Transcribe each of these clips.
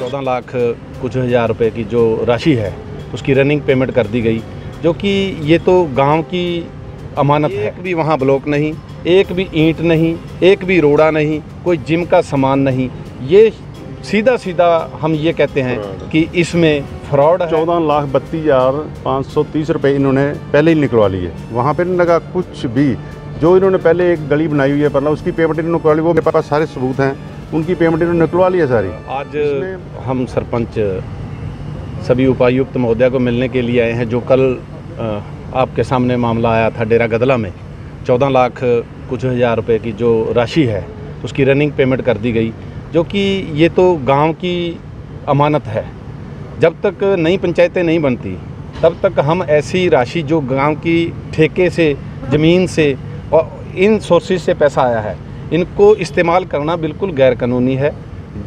चौदह लाख कुछ हज़ार रुपए की जो राशि है उसकी रनिंग पेमेंट कर दी गई जो कि ये तो गाँव की अमानत है। एक भी वहाँ ब्लॉक नहीं एक भी ईंट नहीं एक भी रोड़ा नहीं कोई जिम का सामान नहीं। ये सीधा सीधा हम ये कहते हैं कि इसमें फ्रॉड चौदह लाख बत्तीस हज़ार पाँच सौ तीस रुपये इन्होंने पहले ही निकलवा लिए। वहाँ पर लगा कुछ भी जो इन्होंने पहले एक गली बनाई हुई है पर उसकी पेमेंट इन्होंने निकलवा ली वो मेरे पास सारे सबूत हैं। उनकी पेमेंट इन्होंने निकलवा ली है सारी। आज हम सरपंच सभी उपायुक्त महोदया को मिलने के लिए आए हैं जो कल आपके सामने मामला आया था डेरा गदला में। चौदह लाख कुछ हज़ार रुपये की जो राशि है उसकी रनिंग पेमेंट कर दी गई जो कि ये तो गाँव की अमानत है। जब तक नई पंचायतें नहीं बनती तब तक हम ऐसी राशि जो गाँव की ठेके से ज़मीन से और इन सोर्सेज से पैसा आया है। इनको इस्तेमाल करना बिल्कुल गैर कानूनी है।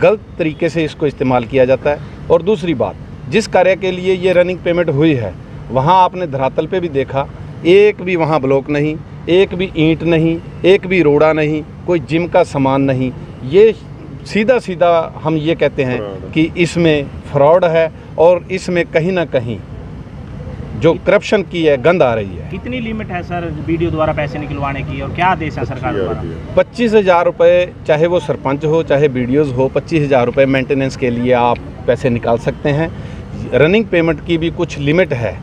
गलत तरीके से इसको इस्तेमाल किया जाता है। और दूसरी बात जिस कार्य के लिए ये रनिंग पेमेंट हुई है वहाँ आपने धरातल पे भी देखा एक भी वहाँ ब्लॉक नहीं एक भी ईंट नहीं एक भी रोड़ा नहीं कोई जिम का सामान नहीं। ये सीधा सीधा हम ये कहते हैं कि इसमें फ्रॉड है और इसमें कहीं ना कहीं जो करप्शन की है गंद आ रही है। कितनी लिमिट है सर वीडियो द्वारा पैसे निकलवाने की और क्या आदेश है सरकार द्वारा? पच्चीस हज़ार रुपये चाहे वो सरपंच हो चाहे वीडियोज़ हो पच्चीस हज़ार रुपये मेंटेनेंस के लिए आप पैसे निकाल सकते हैं। रनिंग पेमेंट की भी कुछ लिमिट है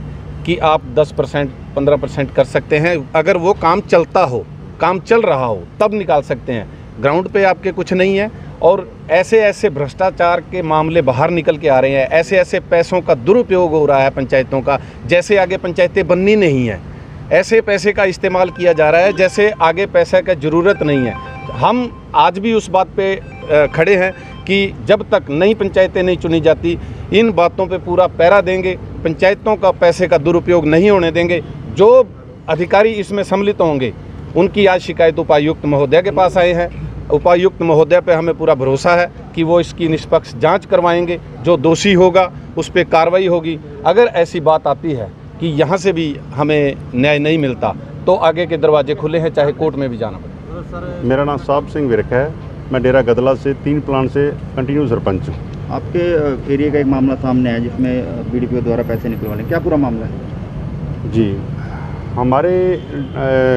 कि आप 10 परसेंट पंद्रह परसेंट कर सकते हैं। अगर वो काम चलता हो काम चल रहा हो तब निकाल सकते हैं। ग्राउंड पे आपके कुछ नहीं है। और ऐसे ऐसे भ्रष्टाचार के मामले बाहर निकल के आ रहे हैं, ऐसे ऐसे पैसों का दुरुपयोग हो रहा है पंचायतों का, जैसे आगे पंचायतें बननी नहीं है, ऐसे पैसे का इस्तेमाल किया जा रहा है, जैसे आगे पैसे का ज़रूरत नहीं है। हम आज भी उस बात पे खड़े हैं कि जब तक नई पंचायतें नहीं चुनी जाती, इन बातों पे पूरा पैरा देंगे, पंचायतों का पैसे का दुरुपयोग नहीं होने देंगे, जो अधिकारी इसमें सम्मिलित होंगे, उनकी आज शिकायत उपायुक्त महोदय के पास आए हैं। उपायुक्त महोदय पे हमें पूरा भरोसा है कि वो इसकी निष्पक्ष जाँच करवाएँगे जो दोषी होगा उस पर कार्रवाई होगी। अगर ऐसी बात आती है कि यहाँ से भी हमें न्याय नहीं मिलता तो आगे के दरवाजे खुले हैं चाहे कोर्ट में भी जाना पड़े। मेरा नाम साहब सिंह विरक है। मैं डेरा गदला से तीन प्लान से कंटिन्यू सरपंच हूँ। आपके एरिया का एक मामला सामने आया जिसमें बीडीपीओ द्वारा पैसे निकलवाने क्या पूरा मामला है? जी हमारे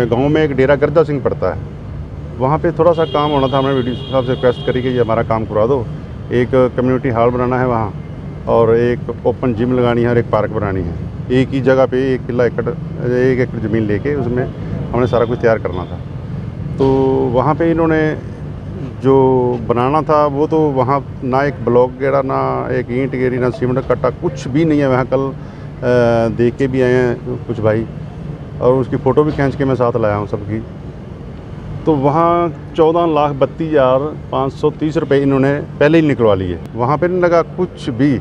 गाँव में एक डेरा गर्दा सिंह पड़ता है। वहाँ पे थोड़ा सा काम होना था, हमने वीडियो साहब से रिक्वेस्ट करी कि ये हमारा काम करवा दो। एक कम्युनिटी हॉल बनाना है वहाँ और एक ओपन जिम लगानी है और एक पार्क बनानी है। एक ही जगह पे एक किला एकड़ एक एकड़ ज़मीन लेके उसमें हमने सारा कुछ तैयार करना था। तो वहाँ पे इन्होंने जो बनाना था, वो तो वहाँ ना एक ब्लॉक गेड़ा, ना एक ईंट गेरी ना सीमेंट कट्टा, कुछ भी नहीं है वहाँ कल देख के भी आए हैं कुछ भाई। और उसकी फ़ोटो भी खींच के मैं साथ लाया हूँ सबकी। तो वहाँ चौदह लाख बत्तीस हज़ार पाँच सौ तीस रुपये इन्होंने पहले ही निकलवा लिए। वहाँ पर इन्होंने कहा कुछ भी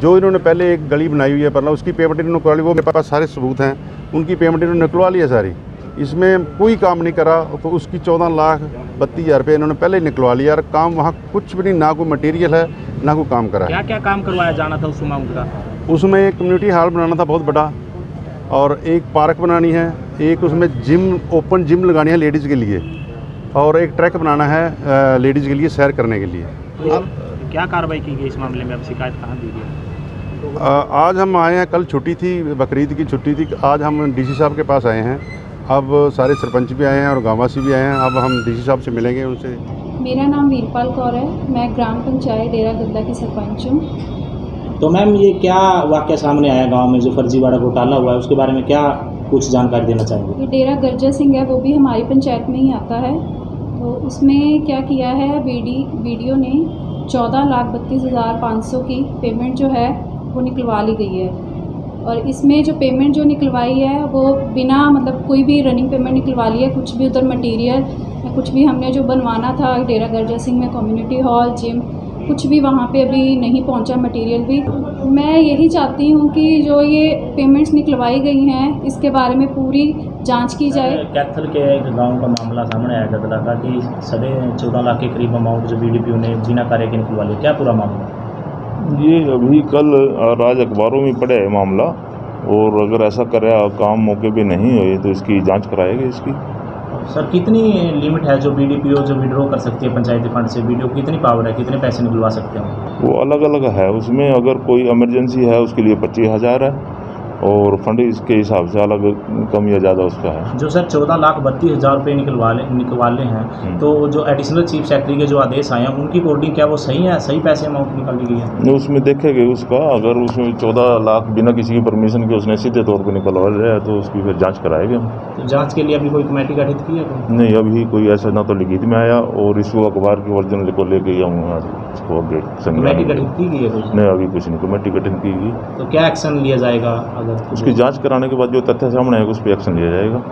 जो इन्होंने पहले एक गली बनाई हुई है पर उसकी पेमेंट इन्होंने निकलवा ली वो मेरे पास सारे सबूत हैं। उनकी पेमेंट इन्होंने निकलवा ली है सारी। इसमें कोई काम नहीं करा तो उसकी चौदह लाख बत्तीस हज़ार रुपये इन्होंने पहले ही निकलवा लिया और काम वहाँ कुछ भी नहीं ना कोई मटेरियल है ना कोई काम करा क्या क्या काम करवाया जाना था उस अमाउंट का? उसमें एक कम्युनिटी हॉल बनाना था बहुत बड़ा और एक पार्क बनानी है एक उसमें जिम ओपन जिम लगानी है लेडीज़ के लिए। और एक ट्रैक बनाना है लेडीज़ के लिए सैर करने के लिए। तो क्या कार्रवाई की गई इस मामले में? अब शिकायत कहाँ दी गई? आज हम आए हैं कल छुट्टी थी बकरीद की छुट्टी थी आज हम डीसी साहब के पास आए हैं। अब सारे सरपंच भी आए हैं और गांववासी भी आए हैं अब हम डीसी साहब से मिलेंगे उनसे। मेरा नाम वीरपाल कौर है मैं ग्राम पंचायत डेरा गद्दा की सरपंच हूँ। तो मैम ये क्या वाक्य सामने आया गाँव में जो फर्जीवाड़ा घोटाला हुआ है उसके बारे में क्या कुछ जानकारी देना चाहेंगे? डेरा गर्जा सिंह है वो भी हमारी पंचायत में ही आता है। तो उसमें क्या किया है, बीडी वीडियो ने चौदह लाख बत्तीस हज़ार पाँच सौ की पेमेंट जो है, वो निकलवा ली गई है। और इसमें जो पेमेंट जो निकलवाई है, वो बिना मतलब कोई भी रनिंग पेमेंट निकलवा ली है, कुछ भी उधर मटेरियल कुछ भी हमने जो बनवाना था, डेरा गर्जा सिंह में कम्युनिटी हॉल जिम कुछ भी वहाँ पे अभी नहीं पहुँचा मटेरियल भी। मैं यही चाहती हूँ कि जो ये पेमेंट्स निकलवाई गई हैं इसके बारे में पूरी जाँच की जाए। कैथल के एक गाँव का मामला सामने आया गदला का कि साढ़े चौदह लाख के करीब अमाउंट जो बीडीपीओ ने बिना कार्य के निकलवा लिया क्या पूरा मामला? ये अभी कल और आज अखबारों में पड़ा है मामला और अगर ऐसा करे काम मौके पे नहीं हुए तो इसकी जाँच कराएगी इसकी। सर, कितनी लिमिट है जो बीडीपीओ जो विड्रॉ कर सकती है पंचायती फंड से? बीडीओ कितनी पावर है? कितने पैसे निकलवा सकते हैं? वो अलग अलग है। उसमें अगर कोई इमरजेंसी है, उसके लिए पच्चीस हज़ार है। और फंड इसके हिसाब से अलग कम या ज़्यादा उसका है। जो सर चौदह लाख बत्तीस हज़ार रुपये निकलवा ले निकलवाले हैं हम्म। तो जो एडिशनल चीफ सेक्रेटरी के जो आदेश आए हैं उनकी अकॉर्डिंग क्या वो सही है सही पैसे अमाउंट निकाली गई है? उसमें देखेंगे उसका अगर उसमें चौदह लाख बिना किसी की परमिशन के उसने सीधे तौर पर निकलवा लिया है तो उसकी फिर जाँच कराएँगे हम। तो जाँच के लिए अभी कोई कमेटी गठित की है नहीं अभी कोई ऐसा ना तो लिखित में आया और इसको अखबार की वर्जन को लेके ही आज अपडेट संज्ञान गठित की गई है नहीं अभी कुछ नहीं कमेटी गठन की गई। तो क्या एक्शन लिया जाएगा अगर उसकी जाँच कराने के बाद जो तथ्य सामने आएगा उस पर एक्शन लिया जाएगा।